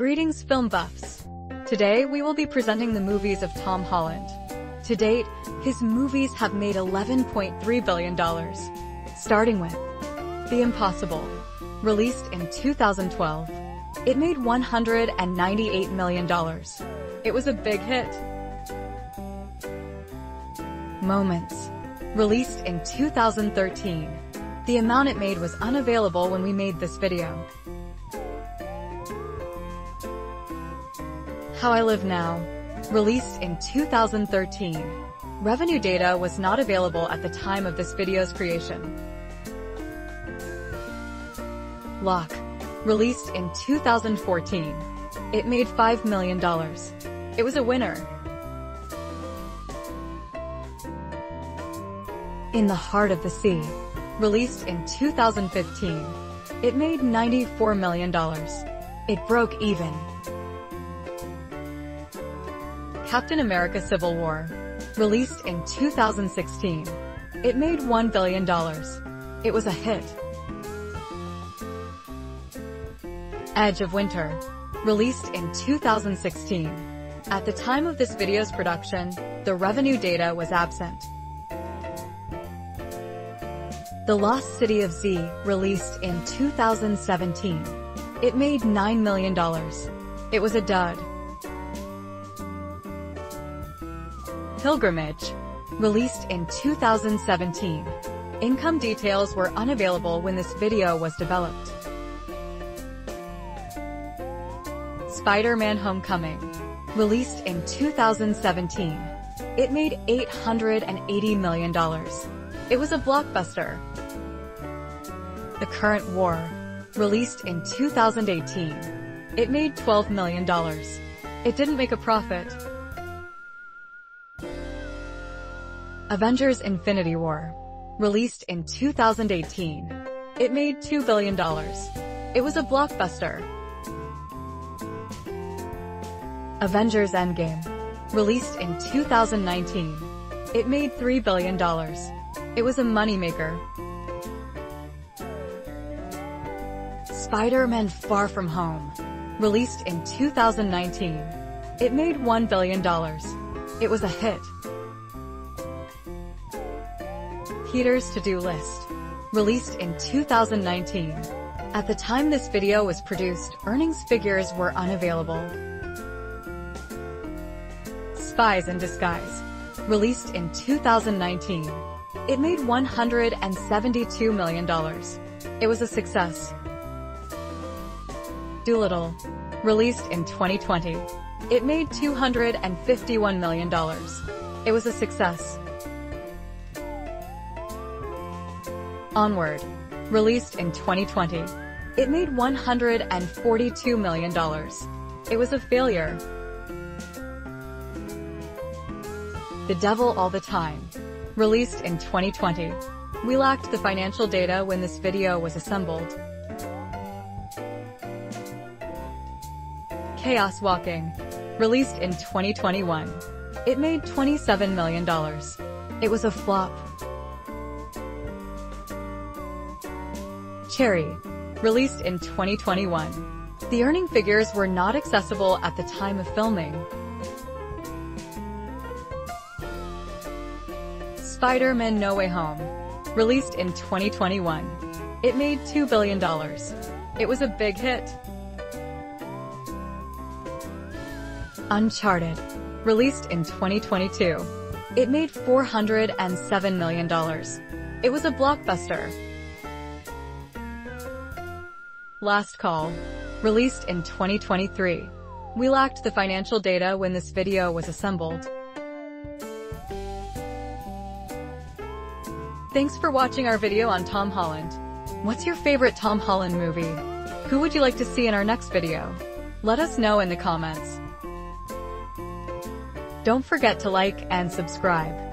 Greetings film buffs. Today we will be presenting the movies of Tom Holland. To date, his movies have made $11.3 billion. Starting with The Impossible, released in 2012. It made $198 million. It was a big hit. Moments, released in 2013. The amount it made was unavailable when we made this video. How I Live Now, released in 2013. Revenue data was not available at the time of this video's creation. Locke, released in 2014. It made $5 million. It was a winner. In the Heart of the Sea, released in 2015. It made $94 million. It broke even. Captain America Civil War, released in 2016. It made $1 billion. It was a hit. Edge of Winter, released in 2016. At the time of this video's production, the revenue data was absent. The Lost City of Z, released in 2017. It made $9 million. It was a dud. Pilgrimage, released in 2017. Income details were unavailable when this video was developed. Spider-Man Homecoming, released in 2017. It made $880 million. It was a blockbuster. The Current War, released in 2018. It made $12 million. It didn't make a profit. Avengers Infinity War, released in 2018. It made $2 billion. It was a blockbuster. Avengers Endgame, released in 2019. It made $3 billion. It was a moneymaker. Spider-Man Far From Home, released in 2019. It made $1 billion. It was a hit. Peter's To-Do List, released in 2019. At the time this video was produced, earnings figures were unavailable. Spies in Disguise, released in 2019. It made $172 million. It was a success. Dolittle, released in 2020. It made $251 million. It was a success. Onward, released in 2020. It made $142 million. It was a failure. The Devil All the Time, released in 2020. We lacked the financial data when this video was assembled. Chaos Walking, released in 2021. It made $27 million. It was a flop. Cherry, released in 2021. The earning figures were not accessible at the time of filming. Spider-Man No Way Home, released in 2021. It made $2 billion. It was a big hit. Uncharted, released in 2022. It made $407 million. It was a blockbuster. Last Call, released in 2023. We lacked the financial data when this video was assembled. Thanks for watching our video on Tom Holland. What's your favorite Tom Holland movie? Who would you like to see in our next video? Let us know in the comments. Don't forget to like and subscribe.